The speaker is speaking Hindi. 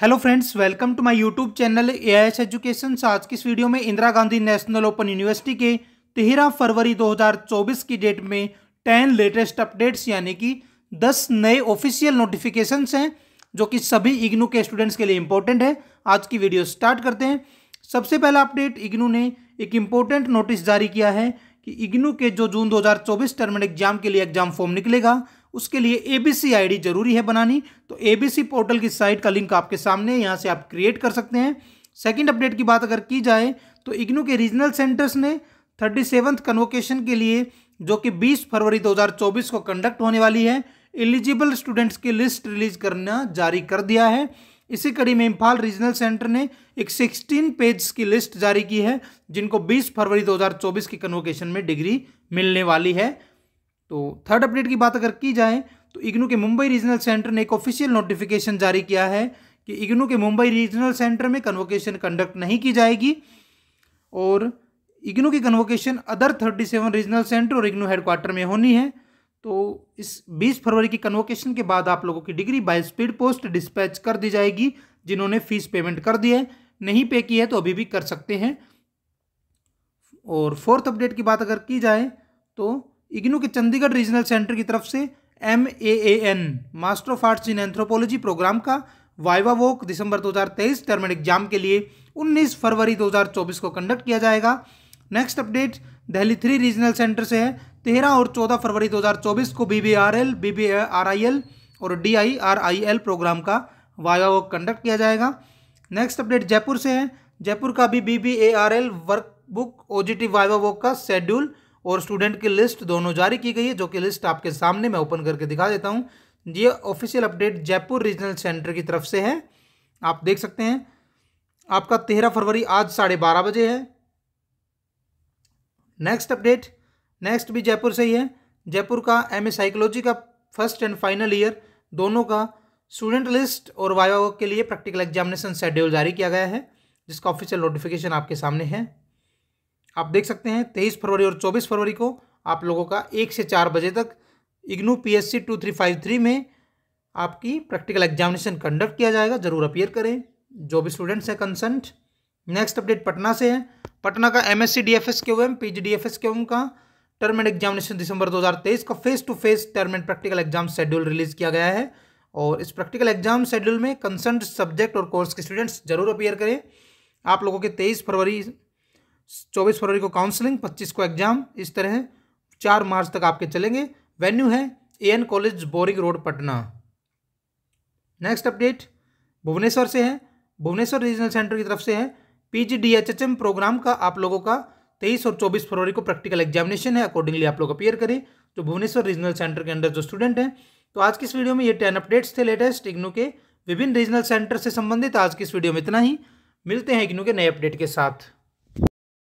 Hello friends welcome to my YouTube channel A S education आज की इस वीडियो में Indira Gandhi national open university के तेरह फरवरी 2024 की डेट में टेन लेटेस्ट अपडेट्स यानी कि दस नए ऑफिशियल नोटिफिकेशंस हैं, जो कि सभी इग्नू के स्टूडेंट्स के लिए इंपॉर्टेंट है। आज की वीडियो स्टार्ट करते हैं। सबसे पहला अपडेट इग्नू ने एक इम्पोर्टेंट नोटिस जारी किया है कि इग्नू के जो जून 2024 टर्मिनल एग्ज़ाम के लिए एग्ज़ाम फॉर्म निकलेगा उसके लिए एबीसी आईडी ज़रूरी है बनानी। तो एबीसी पोर्टल की साइट का लिंक आपके सामने यहाँ से आप क्रिएट कर सकते हैं। सेकंड अपडेट की बात अगर की जाए तो इग्नू के रीजनल सेंटर्स ने थर्टी सेवन्थ कन्वोकेशन के लिए, जो कि 20 फरवरी 2024 को कंडक्ट होने वाली है एलिजिबल स्टूडेंट्स की लिस्ट रिलीज़ करना जारी कर दिया है। इसी कड़ी में इम्फाल रीजनल सेंटर ने एक 16 पेज की लिस्ट जारी की है, जिनको 20 फरवरी 2024 की कन्वोकेशन में डिग्री मिलने वाली है। तो थर्ड अपडेट की बात अगर की जाए तो इग्नू के मुंबई रीजनल सेंटर ने एक ऑफिशियल नोटिफिकेशन जारी किया है कि इग्नू के मुंबई रीजनल सेंटर में कन्वोकेशन कंडक्ट नहीं की जाएगी और इग्नू की convocation other thirty seven regional centre और इग्नू हेडक्वार्टर में होनी है। तो इस 20 फरवरी की कन्वोकेशन के बाद आप लोगों की degree by speed post dispatch कर दी जाएगी, जिन्होंने फ़ीस पेमेंट कर दी है। नहीं पे की है तो अभी भी कर सकते हैं। और फोर्थ अपडेट की बात अगर की जाए तो इग्नू के चंडीगढ़ रीजनल सेंटर की तरफ़ से M A A N master of arts in anthropology programme का वाइवा वोक दिसंबर 2023 टर्मिनल एग्ज़ाम के लिए 19 फरवरी 2024 को कंडक्ट किया जाएगा। Next update Delhi three regional centre से है। तेरह और चौदह फरवरी 2024 को B B R L B B R I L और D I R I L programme का वाइवा वोक कंडक्ट किया जाएगा। नेक्स्ट अपडेट जयपुर से है। जयपुर का भी B B A R L work book O G T viva voce का शेड्यूल और स्टूडेंट की लिस्ट दोनों जारी की गई है, जो कि लिस्ट आपके सामने मैं ओपन करके दिखा देता हूँ। ये official update Jaipur regional centre की तरफ़ से है। आप देख सकते हैं, आपका तेरह फरवरी आज साढ़े बारह बजे है। नेक्स्ट अपडेट नेक्स्ट भी जयपुर से ही है। जयपुर का एम ए साइकोलॉजी का फ़र्स्ट एंड फाइनल ईयर दोनों का स्टूडेंट लिस्ट और वायो के लिए प्रैक्टिकल एग्जामिनेशन शेड्यूल जारी किया गया है, जिसका ऑफिशियल नोटिफिकेशन आपके सामने है। आप देख सकते हैं, तेईस फरवरी और चौबीस फरवरी को आप लोगों का एक से चार बजे तक IGNOU P S C two three five three में आपकी प्रैक्टिकल एग्जामिनेशन कंडक्ट किया जाएगा। ज़रूर अपियर करें। जो भी स्टूडेंट्स हैं कंसर्ट नेक्स्ट अपडेट पटना से है। पटना का M S C D F S K M P G D F S K M का टर्म एंड एग्जामिनेशन दिसंबर 2023 का face to face term end practical exam schedule release किया गया है। और इस प्रैक्टिकल एग्ज़ाम शेड्यूल में कंसर्न सब्जेक्ट और कोर्स के स्टूडेंट्स ज़रूर अपियर करें। आप लोगों के तेईस फरवरी चौबीस फरवरी को काउंसलिंग, पच्चीस को एग्ज़ाम, इस तरह चार मार्च तक आपके चलेंगे। वेन्यू है A N college, boring road, Patna. Next update, Bhubaneswar से है। भुवनेश्वर रीजनल सेंटर की तरफ़ से है। P G D H H M programme का आप लोगों का तेईस और चौबीस फरवरी को प्रैक्टिकल एग्जामिनेशन है। अकॉर्डिंगली आप लोग अपियर करें। जो भुवनेश्वर रीजनल सेंटर के अंदर जो स्टूडेंट हैं तो आज की इस वीडियो में ये टेन अपडेट्स थे लेटेस्ट इग्नू के विभिन्न रीजनल सेंटर से संबंधित आज की इस वीडियो में इतना ही। मिलते हैं इग्नू के नए अपडेट के साथ।